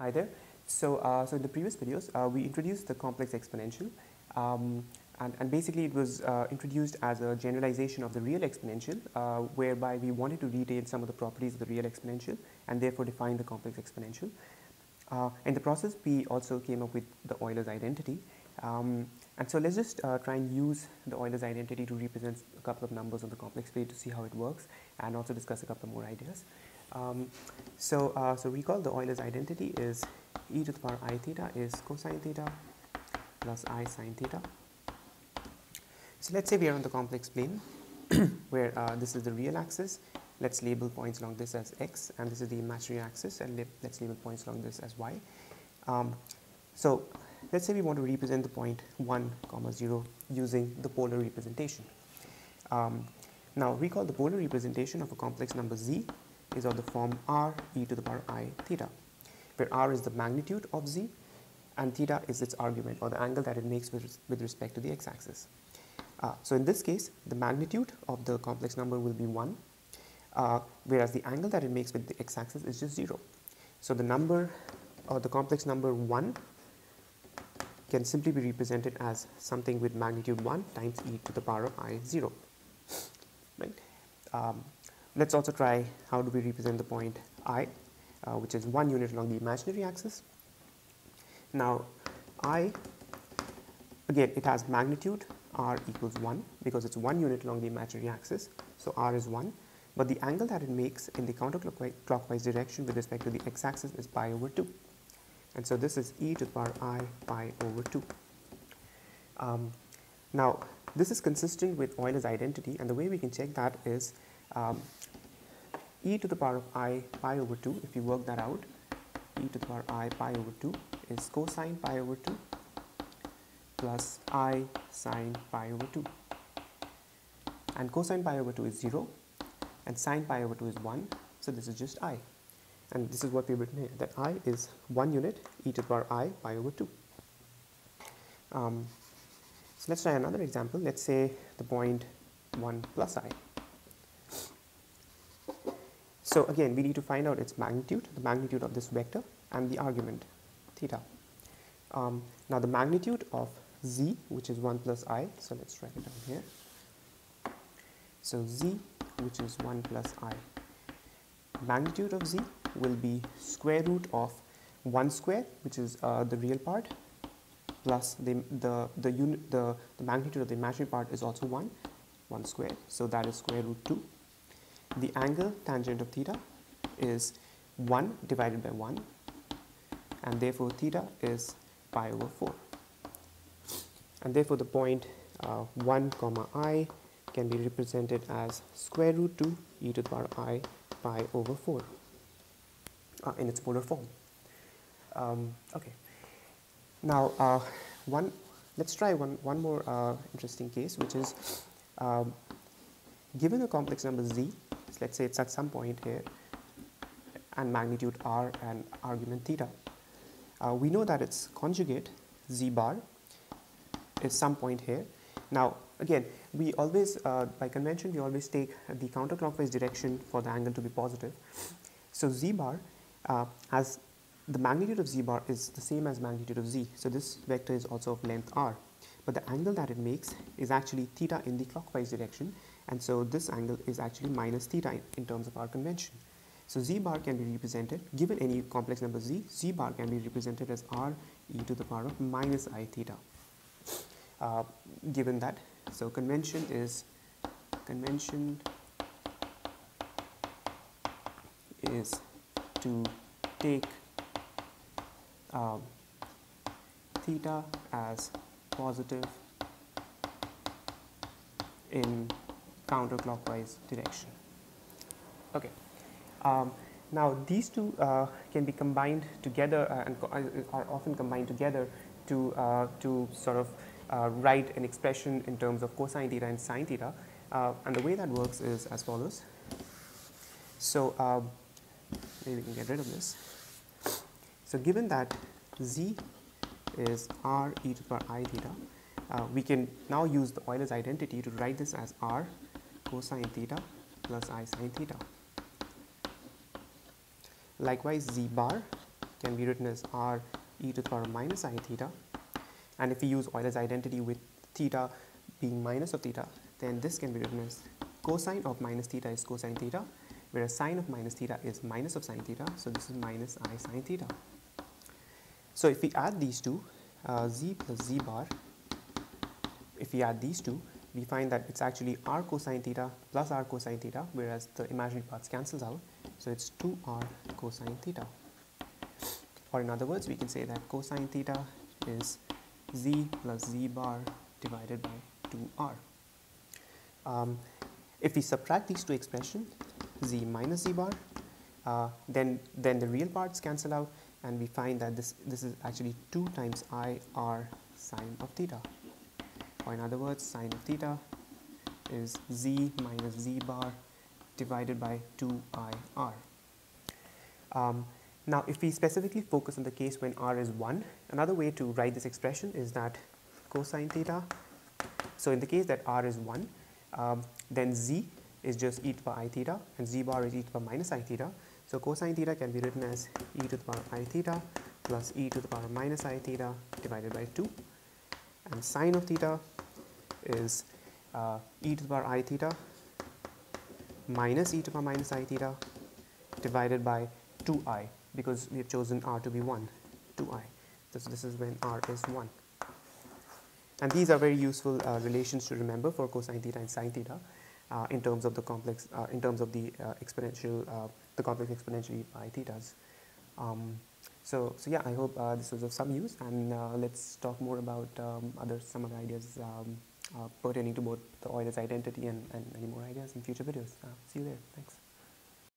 Hi there. So, uh, so in the previous videos, uh, we introduced the complex exponential, um, and, and basically it was uh, introduced as a generalization of the real exponential, uh, whereby we wanted to retain some of the properties of the real exponential and therefore define the complex exponential. Uh, in the process, we also came up with the Euler's identity. Um, and so let's just uh, try and use the Euler's identity to represent a couple of numbers on the complex plane to see how it works and also discuss a couple more ideas. Um, so, uh, so recall the Euler's identity is e to the power i theta is cosine theta plus i sine theta. So let's say we are on the complex plane where uh, this is the real axis. Let's label points along this as x and this is the imaginary axis and let's label points along this as y. Um, so let's say we want to represent the point 1 comma 0 using the polar representation. Um, now recall the polar representation of a complex number z is of the form r e to the power i theta, where r is the magnitude of z and theta is its argument or the angle that it makes with, with respect to the x-axis. Uh, so in this case, the magnitude of the complex number will be 1, uh, whereas the angle that it makes with the x-axis is just 0. So the number or the complex number 1 can simply be represented as something with magnitude 1 times e to the power of i 0. Right? Um, let's also try how do we represent the point i, uh, which is one unit along the imaginary axis. Now, i, again, it has magnitude r equals 1 because it's one unit along the imaginary axis, so r is 1. But the angle that it makes in the counterclockwise direction with respect to the x-axis is pi over 2. And so this is e to the power i pi over 2. Um, now, this is consistent with Euler's identity, and the way we can check that is um, e to the power of i pi over 2, if you work that out, e to the power i pi over 2 is cosine pi over 2 plus i sine pi over 2. And cosine pi over 2 is 0, and sine pi over 2 is 1, so this is just i. And this is what we've written here, that i is 1 unit e to the power i pi over 2. Um, so let's try another example. Let's say the point 1 plus i. So again, we need to find out its magnitude, the magnitude of this vector and the argument theta. Um, now the magnitude of z, which is 1 plus i, so let's write it down here. So z, which is 1 plus i. Magnitude of z will be square root of 1 square, which is uh, the real part, plus the, the, the, unit, the, the magnitude of the imaginary part is also 1, 1 square, so that is square root 2 the angle tangent of theta is 1 divided by 1 and therefore theta is pi over 4 and therefore the point uh, 1 comma i can be represented as square root 2 e to the power i pi over 4 uh, in its polar form. Um, okay. Now, uh, one let's try one one more uh, interesting case, which is um, given a complex number z let's say it's at some point here and magnitude r and argument theta. Uh, we know that its conjugate z bar is some point here. Now again we always uh, by convention we always take the counterclockwise direction for the angle to be positive. So z bar uh, the magnitude of z bar is the same as magnitude of z. So this vector is also of length r but the angle that it makes is actually theta in the clockwise direction and so this angle is actually minus theta in, in terms of our convention. So z bar can be represented, given any complex number z, z bar can be represented as r e to the power of minus i theta. Uh, given that, so convention is, convention is to take uh, theta as positive in counterclockwise direction. Okay. Um, now these two uh, can be combined together uh, and uh, are often combined together to, uh, to sort of uh, write an expression in terms of cosine theta and sine theta. Uh, and the way that works is as follows. So um, maybe we can get rid of this. So given that z is r e to the power i theta, uh, we can now use the Euler's identity to write this as r cosine theta plus i sine theta. Likewise, z bar can be written as r e to the power minus i theta. And if we use Euler's identity with theta being minus of theta, then this can be written as cosine of minus theta is cosine theta, whereas sine of minus theta is minus of sine theta. So this is minus i sine theta. So if we add these two, uh, z plus z bar, if we add these two, we find that it's actually r cosine theta plus r cosine theta, whereas the imaginary parts cancels out. So it's 2r cosine theta. Or in other words, we can say that cosine theta is z plus z bar divided by 2r. Um, if we subtract these two expressions, z minus z bar, uh, then, then the real parts cancel out and we find that this, this is actually 2 times i r sine of theta. Or in other words, sine of theta is z minus z bar divided by 2i r. Um, now, if we specifically focus on the case when r is 1, another way to write this expression is that cosine theta. So, in the case that r is 1, um, then z is just e to the power i theta and z bar is e to the power minus i theta. So, cosine theta can be written as e to the power i theta plus e to the power minus i theta divided by 2 and sine of theta is uh, e to the power i theta minus e to the power minus i theta divided by 2i because we have chosen r to be 1, 2i. This, this is when r is 1. And these are very useful uh, relations to remember for cosine theta and sine theta in terms of the complex, uh, in terms of the uh, exponential, uh, the complex exponentially by thetas. Um, so, so yeah, I hope uh, this was of some use, and let's talk more about um, other some other ideas um, pertaining to both the Euler's identity and, and many more ideas in future videos. see you there. Thanks.